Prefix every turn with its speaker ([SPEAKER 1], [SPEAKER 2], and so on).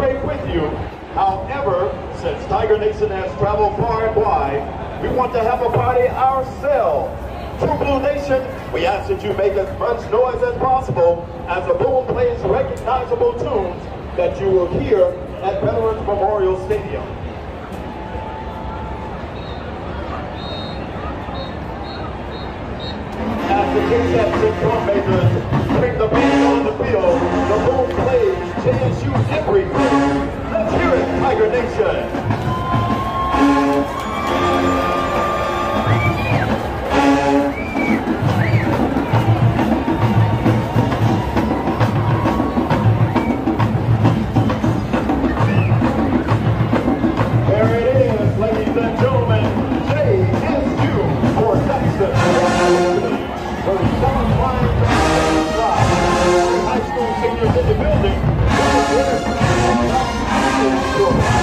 [SPEAKER 1] celebrate with you. However, since Tiger Nation has traveled far and wide, we want to have a party ourselves. True Blue Nation, we ask that you make as much noise as possible as the boom plays recognizable tunes that you will hear at Veterans Memorial Stadium. As the J-Settes and drum majors bring the band on the field, the boom plays JSU everything. Tiger Nation. Tiger